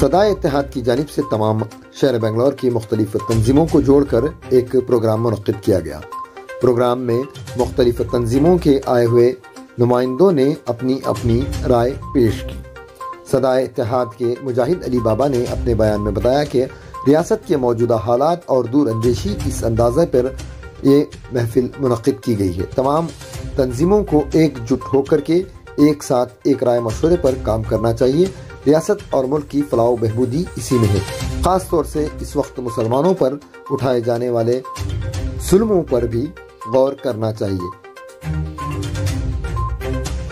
सदा इतिहाद की जानब से तमाम शहर बेंगलोर की मुख्तलिफ़ तंजीमों को जोड़कर एक प्रोग्राम मुनद किया गया। प्रोग्राम में मुख्तलिफ़ तंजीमों के आए हुए नुमाइंदों ने अपनी अपनी राय पेश की। सदा इतिहाद के मुजाहिद अली बाबा ने अपने बयान में बताया कि रियासत के मौजूदा हालात और दूर अंदेशी इस अंदाजे पर ये महफिल मुनद की गई है। तमाम तंजीमों को एकजुट होकर के एक साथ एक राय मशवरे पर काम करना चाहिए। रियासत और मुल्क की फलाह बहबूदी इसी में है। ख़ास तौर से इस वक्त मुसलमानों पर उठाए जाने वाले जुल्मों पर भी गौर करना चाहिए।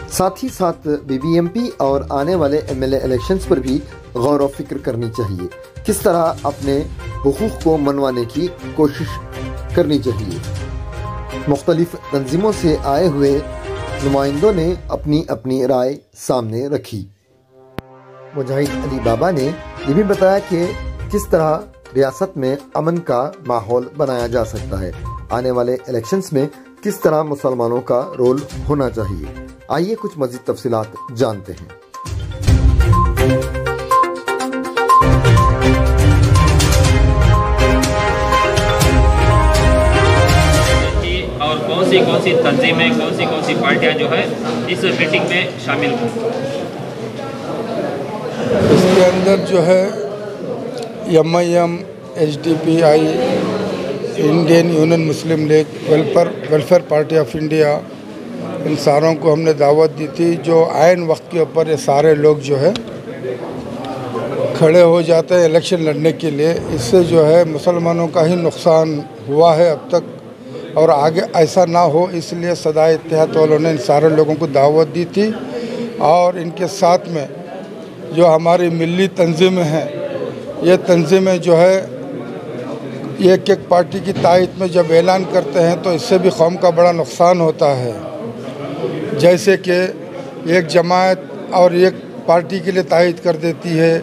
साथ ही साथ बीबीएमपी और आने वाले एमएलए इलेक्शंस पर भी गौर व फ़िक्र करनी चाहिए। किस तरह अपने हकूक़ को मनवाने की कोशिश करनी चाहिए? मुख्तलिफ़ तंजीमों से आए हुए नुमाइंदों ने अपनी अपनी राय सामने रखी। मुजाहिद अली बाबा ने ये भी बताया कि किस तरह रियासत में अमन का माहौल बनाया जा सकता है। आने वाले इलेक्शंस में किस तरह मुसलमानों का रोल होना चाहिए? आइए कुछ मजीद तफसीलात जानते हैं। और कौन सी कौन सी तंजीमें, कौन सी कौन सी पार्टियाँ जो है इस मीटिंग में शामिल हों? इसके अंदर जो है M I M H D P I Indian Union Muslim League welfare Welfare Party of India इन सारों को हमने दावत दी थी, जो आयन वक्त के ऊपर ये सारे लोग जो है, खड़े हो जाते हैं इलेक्शन लड़ने के लिए। इससे जो है, मुसलमानों का ही नुकसान हुआ है अब तक, और आगे ऐसा ना हो, इसलिए सदा इतिहाद वालों ने इन सारे लोगों को दावत दी थी, और इनके साथ में जो हमारी मिली तंजीमें हैं, ये तंजीमें जो है, एक एक पार्टी की तायद में जब ऐलान करते हैं तो इससे भी कौम का बड़ा नुकसान होता है। जैसे कि एक जमात और एक पार्टी के लिए तायद कर देती है,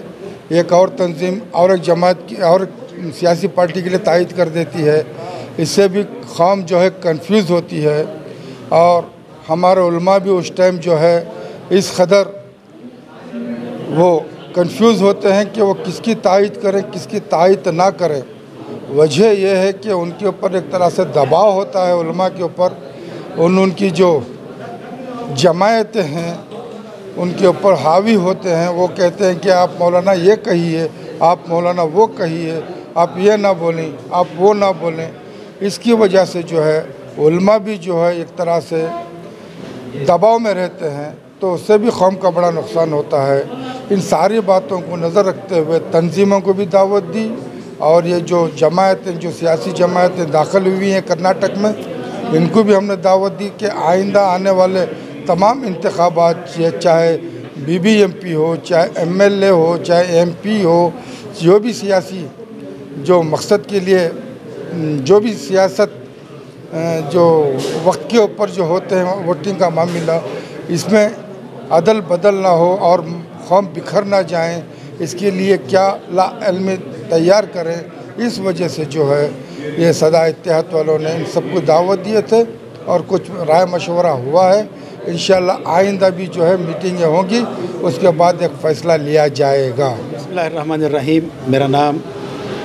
एक और तंजीम और एक जमात की और सियासी पार्टी के लिए तायद कर देती है। इससे भी कौम जो है कंफ्यूज होती है और हमारे उल्मा भी उस टाइम जो है, इस कदर वो कंफ्यूज होते हैं कि वो किसकी तायद करें, किसकी तायद ना करें। वजह यह है कि उनके ऊपर एक तरह से दबाव होता है उल्मा के ऊपर। उन, उनकी जो जमायतें हैं, उनके ऊपर हावी होते हैं। वो कहते हैं कि आप मौलाना ये कहिए, आप मौलाना वो कहिए, आप ये ना बोलें, आप वो ना बोलें। इसकी वजह से जो है, उल्मा भी जो है एक तरह से दबाव में रहते हैं। तो उससे भी कौम का बड़ा नुकसान होता है। इन सारी बातों को नज़र रखते हुए तंजीमों को भी दावत दी और ये जो जमायतें, जो सियासी जमायतें दाखिल हुई हैं कर्नाटक में, इनको भी हमने दावत दी कि आइंदा आने वाले तमाम इंतबात चाहे बी बी एम पी हो, चाहे एम एल ए हो, चाहे एम पी हो, जो भी सियासी, जो मकसद के लिए, जो भी सियासत जो वक्त के ऊपर जो होते हैं, वोटिंग का मामला, इसमें अदल बदल ना हो और कौम बिखर ना जाएँ, इसके लिए क्या ला इल्म तैयार करें? इस वजह से जो है, ये सदा इतिहाद वालों ने इन सबको दावत दिए थे और कुछ राय मशवरा हुआ है। इन आइंदा भी जो है मीटिंगें होंगी, उसके बाद एक फ़ैसला लिया जाएगा। रहीम मेरा नाम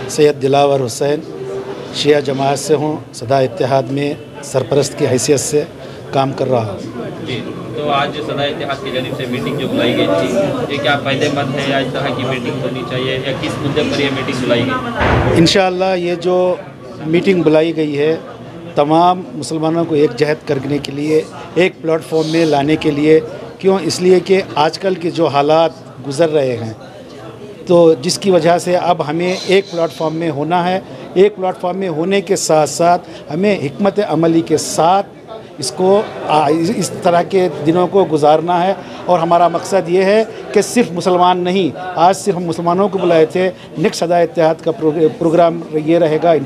सैयद दिलावर हुसैन, शिया जमात से हूँ, सदा इतिहाद में सरपरस्त की हैसियत से काम कर रहा हूँ। जी। तो आज सदा इतिहाद की जानब से मीटिंग जो बुलाई गई थी, ये क्या फ़ायदेमंद है या इस तरह की मीटिंग होनी चाहिए या किस मुद्दे पर यह मीटिंग बुलाई गई? इन ये जो मीटिंग बुलाई गई है, तमाम मुसलमानों को एक जहद करने के लिए, एक प्लेटफॉर्म में लाने के लिए, क्यों? इसलिए कि आजकल के जो हालात गुज़र रहे हैं। तो जिसकी वजह से अब हमें एक प्लेटफॉर्म में होना है। एक प्लेटफॉर्म में होने के साथ साथ हमें हमत अमली के साथ इसको इस तरह के दिनों को गुजारना है। और हमारा मकसद ये है कि सिर्फ़ मुसलमान नहीं, आज सिर्फ़ हम मुसलमानों को बुलाए थे। नेक्स्ट सदा इतिहाद का प्रोग्राम ये रहेगा इन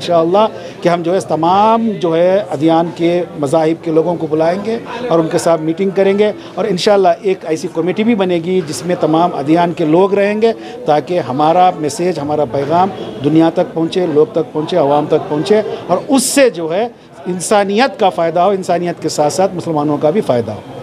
कि हम जो है तमाम जो है अदियान के मजाहब के लोगों को बुलाएँगे और उनके साथ मीटिंग करेंगे। और इन एक ऐसी कमेटी भी बनेगी जिसमें तमाम अदियान के लोग रहेंगे ताकि हमारा मैसेज, हमारा पैगाम दुनिया तक पहुँचे, लोग तक पहुँचे आवाम तक पहुँचे। और उससे जो है इंसानियत का फ़ायदा हो इंसानियत के साथ साथ मुसलमानों का भी फ़ायदा हो।